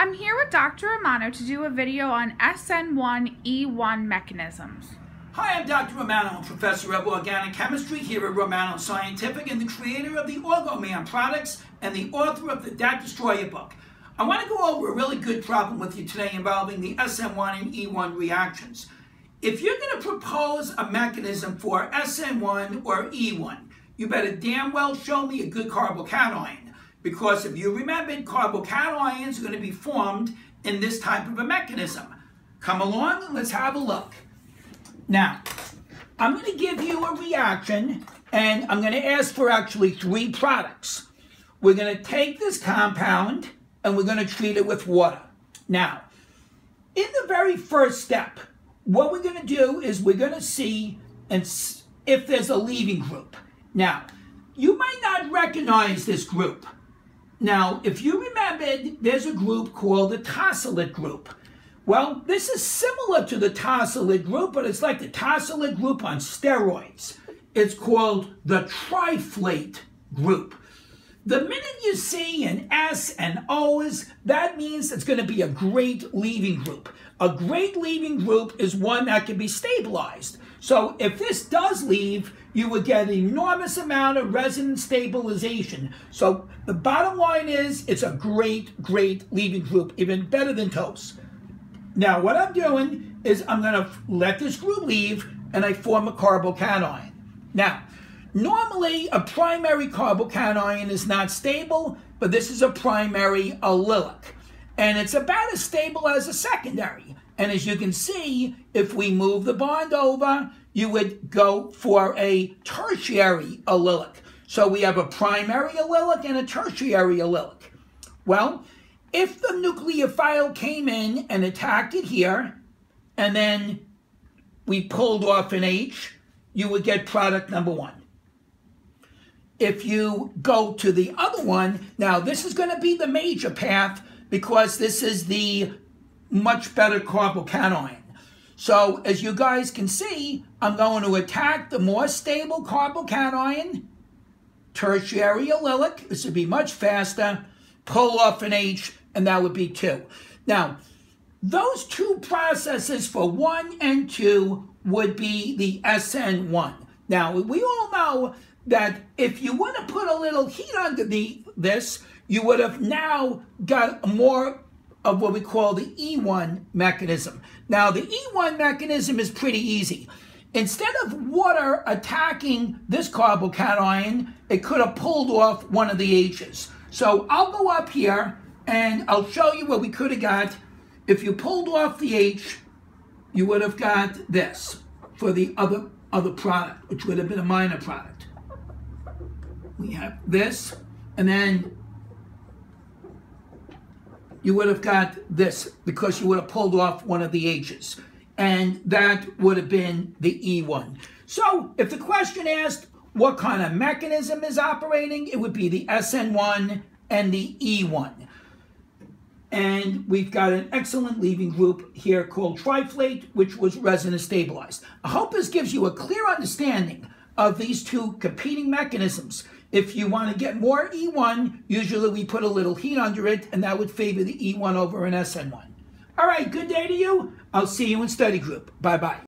I'm here with Dr. Romano to do a video on SN1E1 mechanisms. Hi, I'm Dr. Romano, professor of organic chemistry here at Romano Scientific and the creator of the Orgoman products and the author of the Dat Destroyer book. I want to go over a really good problem with you today involving the SN1 and E1 reactions. If you're going to propose a mechanism for SN1 or E1, you better damn well show me a good carbocation. Because if you remembered, carbocations are going to be formed in this type of a mechanism. Come along and let's have a look. Now, I'm going to give you a reaction, and I'm going to ask for actually three products. We're going to take this compound, and we're going to treat it with water. Now, in the very first step, what we're going to do is we're going to see if there's a leaving group. Now, you might not recognize this group. Now, if you remembered, there's a group called the tosylate group. Well, this is similar to the tosylate group, but it's like the tosylate group on steroids. It's called the triflate group. The minute you see an S and O's, that means it's going to be a great leaving group. A great leaving group is one that can be stabilized. So if this does leave, you would get an enormous amount of resonance stabilization. So the bottom line is it's a great, great leaving group, even better than TOS. Now what I'm doing is I'm going to let this group leave and I form a carbocation. Now, normally a primary carbocation is not stable, but this is a primary allylic. And it's about as stable as a secondary. And as you can see, if we move the bond over, you would go for a tertiary allylic. So we have a primary allylic and a tertiary allylic. Well, if the nucleophile came in and attacked it here, and then we pulled off an H, you would get product number one. If you go to the other one, now this is going to be the major path because this is the much better carbocation. So as you guys can see, I'm going to attack the more stable carbocation, tertiary allylic. This would be much faster. Pull off an H, and that would be two. Now, those two processes for one and two would be the SN1. Now, we all know that if you want to put a little heat underneath this, you would have now got more of what we call the E1 mechanism. Now, the E1 mechanism is pretty easy. Instead of water attacking this carbocation, it could have pulled off one of the H's. So I'll go up here and I'll show you what we could have got. If you pulled off the H, you would have got this for the other, other product, which would have been a minor product. We have this, and then you would have got this because you would have pulled off one of the H's. And that would have been the E1. So if the question asked what kind of mechanism is operating, it would be the SN1 and the E1. And we've got an excellent leaving group here called triflate, which was resonance stabilized. I hope this gives you a clear understanding of these two competing mechanisms. If you want to get more E1, usually we put a little heat under it, and that would favor the E1 over an SN1. All right, good day to you. I'll see you in study group. Bye-bye.